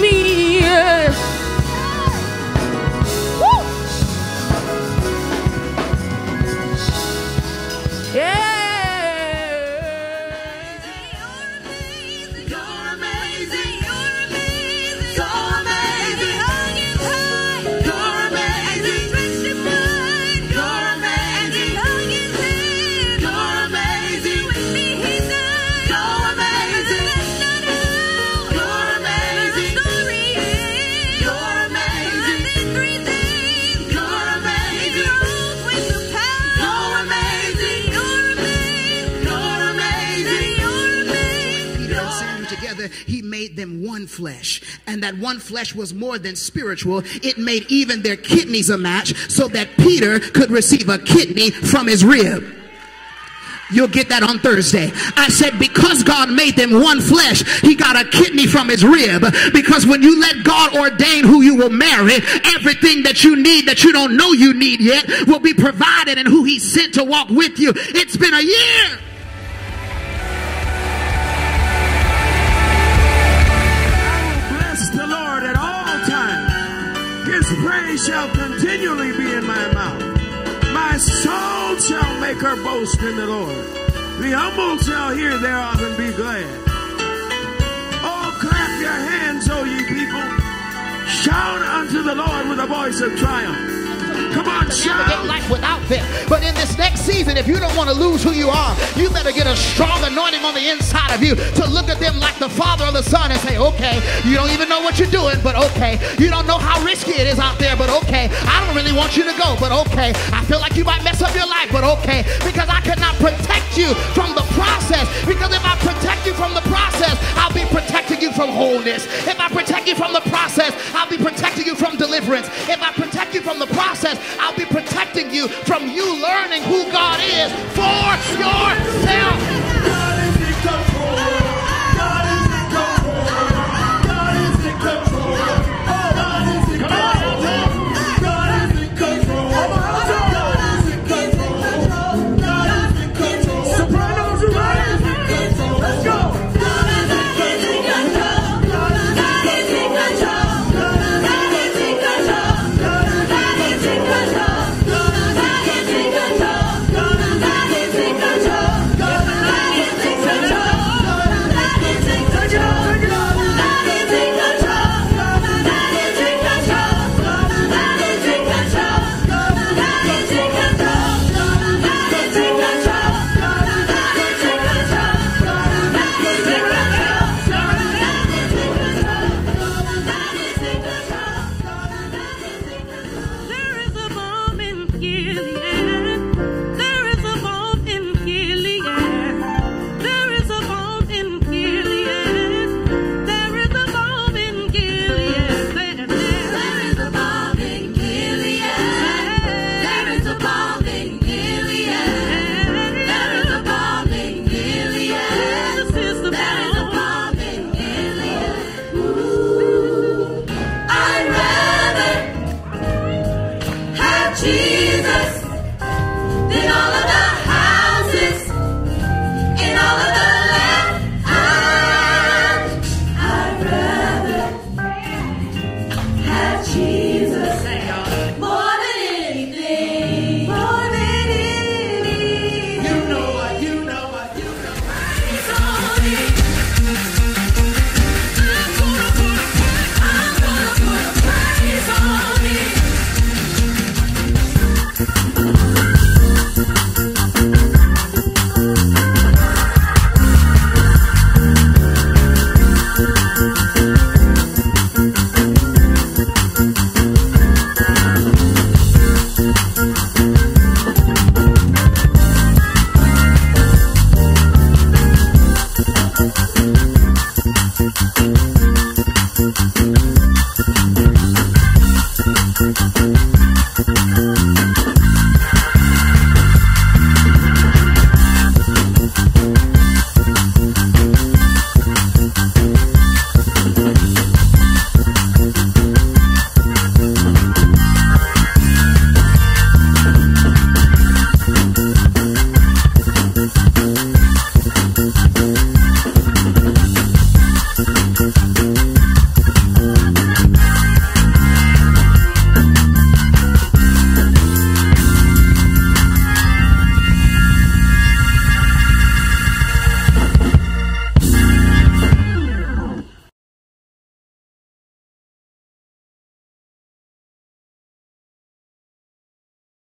me. He made them one flesh. And that one flesh was more than spiritual. It made even their kidneys a match so that Peter could receive a kidney from his rib. You'll get that on Thursday. I said, because God made them one flesh, he got a kidney from his rib. Because when you let God ordain who you will marry, everything that you need that you don't know you need yet will be provided and who he sent to walk with you. It's been a year. His praise shall continually be in my mouth. My soul shall make her boast in the Lord. The humble shall hear thereof and be glad. Oh, clap your hands, O ye people. Shout unto the Lord with a voice of triumph. Come on, navigate life without them. But in this next season, if you don't want to lose who you are, you better get a strong anointing on the inside of you to look at them like the Father or the Son and say, okay, you don't even know what you're doing, but okay. You don't know how risky it is out there, but okay. I don't really want you to go, but okay. I feel like you might mess up your life, but okay. Because I cannot protect you from the process. Because if I protect you from the process, I'll be protecting you from wholeness. If I protect you from the process, I'll be protecting you from deliverance. If I protect you from the process, I'll be protecting you from you learning who God is for yourself. Jesus than all of the houses in all of the land. I'd, rather have Jesus.